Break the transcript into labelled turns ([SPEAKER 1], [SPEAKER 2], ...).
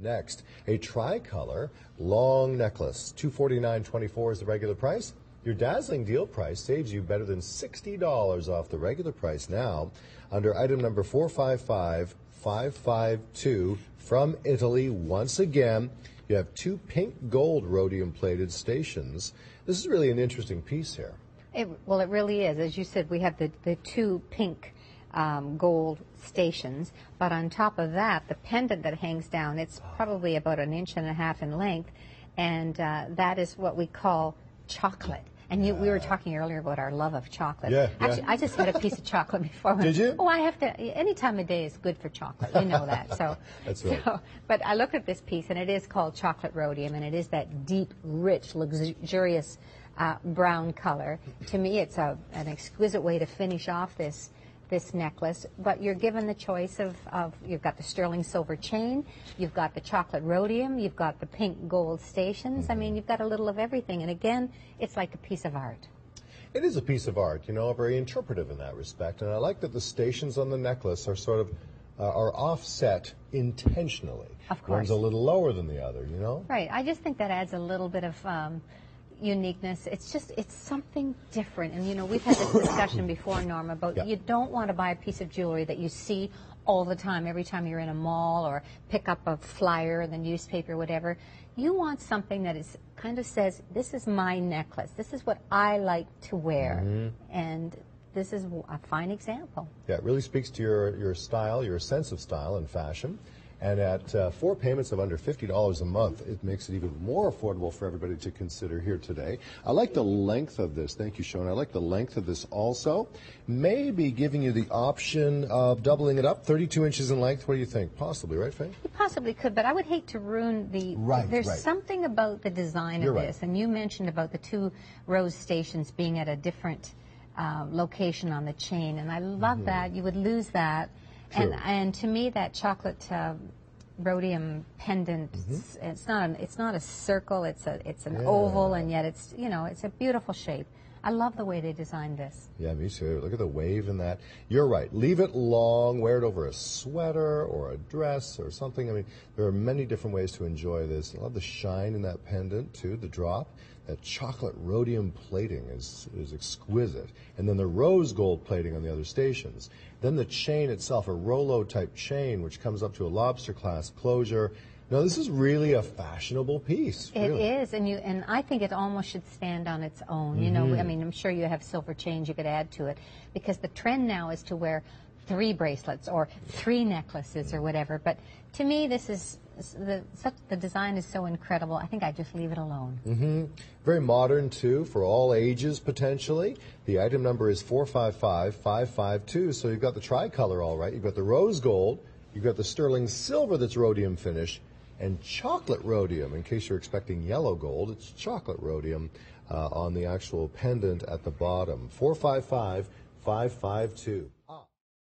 [SPEAKER 1] Next, a tricolor long necklace. $249.24 is the regular price. Your dazzling deal price saves you better than $60 off the regular price now under item number 455552 from Italy. Once again, you have two pink gold rhodium plated stations. This is really an interesting piece here.
[SPEAKER 2] It, well, it really is. As you said, we have the, the two pink um, gold stations, but on top of that, the pendant that hangs down, it's probably about an inch and a half in length, and uh, that is what we call chocolate. And you, we were talking earlier about our love of chocolate.
[SPEAKER 1] Yeah,
[SPEAKER 2] Actually,
[SPEAKER 1] yeah.
[SPEAKER 2] I just had a piece of chocolate before.
[SPEAKER 1] Did you?
[SPEAKER 2] Oh, I have to. Any time of day is good for chocolate. You know that. So.
[SPEAKER 1] That's right.
[SPEAKER 2] So, but I looked at this piece, and it is called chocolate rhodium, and it is that deep, rich, luxurious uh, brown color. To me, it's a, an exquisite way to finish off this this necklace, but you're given the choice of, of, you've got the sterling silver chain, you've got the chocolate rhodium, you've got the pink gold stations. I mean, you've got a little of everything. And again, it's like a piece of art.
[SPEAKER 1] It is a piece of art, you know, very interpretive in that respect. And I like that the stations on the necklace are sort of uh, are offset intentionally.
[SPEAKER 2] Of course.
[SPEAKER 1] One's a little lower than the other, you know?
[SPEAKER 2] Right. I just think that adds a little bit of um, uniqueness. It's just, it's something different. And, you know, we've had this discussion before, Norma, about
[SPEAKER 1] Yeah.
[SPEAKER 2] you don't want to buy a piece of jewelry that you see all the time, every time you're in a mall or pick up a flyer in the newspaper, whatever. You want something that is kind of says, this is my necklace. This is what I like to wear. Mm-hmm. And this is a fine example.
[SPEAKER 1] Yeah, it really speaks to your, your style, your sense of style and fashion. And at uh, four payments of under $50 a month, it makes it even more affordable for everybody to consider here today. I like the length of this. Thank you, Sean. I like the length of this also. Maybe giving you the option of doubling it up, 32 inches in length. What do you think? Possibly, right, Faye?
[SPEAKER 2] You possibly could, but I would hate to ruin the.
[SPEAKER 1] Right,
[SPEAKER 2] There's
[SPEAKER 1] right.
[SPEAKER 2] something about the design
[SPEAKER 1] You're
[SPEAKER 2] of
[SPEAKER 1] right.
[SPEAKER 2] this, and you mentioned about the two rose stations being at a different uh, location on the chain, and I love that. You would lose that.
[SPEAKER 1] True.
[SPEAKER 2] and to me that chocolate. Uh, Rhodium pendant.
[SPEAKER 1] Mm-hmm.
[SPEAKER 2] It's, it's not. An, it's not a circle. It's a. It's an
[SPEAKER 1] Yeah.
[SPEAKER 2] oval, and yet it's. You know, it's a beautiful shape. I love the way they designed this.
[SPEAKER 1] Yeah, me too. Look at the wave in that. You're right. Leave it long. Wear it over a sweater or a dress or something. I mean, there are many different ways to enjoy this. I love the shine in that pendant too. The drop. That chocolate rhodium plating is is exquisite, and then the rose gold plating on the other stations. Then the chain itself, a Rolo type chain, which comes up to a lobster clasp closure. No, this is really a fashionable piece.
[SPEAKER 2] It is,
[SPEAKER 1] really.
[SPEAKER 2] and you and I think it almost should stand on its own. You know,
[SPEAKER 1] Mm-hmm.
[SPEAKER 2] I mean, I'm sure you have silver chains you could add to it because the trend now is to wear three bracelets or three necklaces or whatever. But to me, this is the such, the design is so incredible. I think I just leave it alone.
[SPEAKER 1] Mm-hmm. Very modern too, for all ages potentially. The item number is 455552. So you've got the tricolor all right. You've got the rose gold. You've got the sterling silver that's rhodium finish. And chocolate rhodium, in case you're expecting yellow gold, it's chocolate rhodium uh, on the actual pendant at the bottom. 455552.